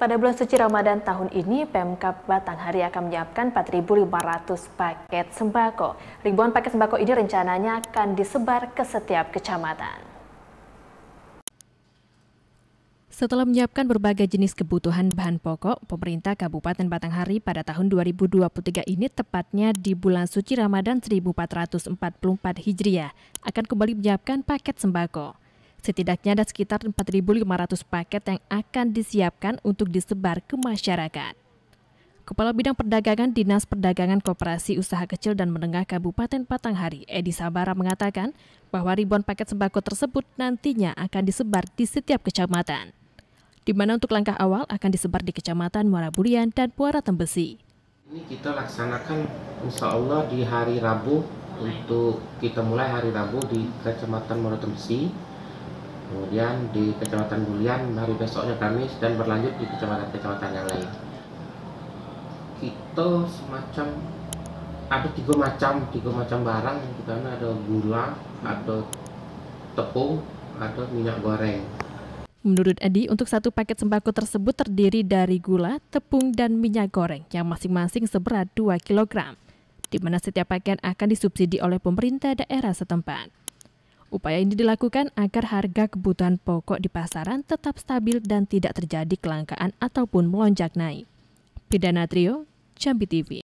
Pada bulan suci Ramadan tahun ini, Pemkap Batanghari akan menyiapkan 4.500 paket sembako. Ribuan paket sembako ini rencananya akan disebar ke setiap kecamatan. Setelah menyiapkan berbagai jenis kebutuhan bahan pokok, pemerintah Kabupaten Batanghari pada tahun 2023 ini tepatnya di bulan suci Ramadan 1444 Hijriah akan kembali menyiapkan paket sembako. Setidaknya ada sekitar 4.500 paket yang akan disiapkan untuk disebar ke masyarakat. Kepala Bidang Perdagangan Dinas Perdagangan Koperasi Usaha Kecil dan Menengah Kabupaten Patanghari, Edi Sabara mengatakan bahwa ribuan paket sembako tersebut nantinya akan disebar di setiap kecamatan. Di mana untuk langkah awal akan disebar di Kecamatan Muara Burian dan Muara Tembesi. Ini kita laksanakan insya Allah di hari Rabu untuk kita mulai hari Rabu di Kecamatan Muara Tembesi kemudian di Kecamatan Bulian hari besoknya Kamis dan berlanjut di kecamatan-kecamatan yang lain. Kita semacam ada tiga macam tiga macam barang. Kita ada gula ada tepung ada minyak goreng. Menurut Edi, untuk satu paket sembako tersebut terdiri dari gula, tepung, dan minyak goreng yang masing-masing seberat 2 kg, di mana setiap paket akan disubsidi oleh pemerintah daerah setempat. Upaya ini dilakukan agar harga kebutuhan pokok di pasaran tetap stabil dan tidak terjadi kelangkaan ataupun melonjak naik. Pidana Trio, Jambi TV.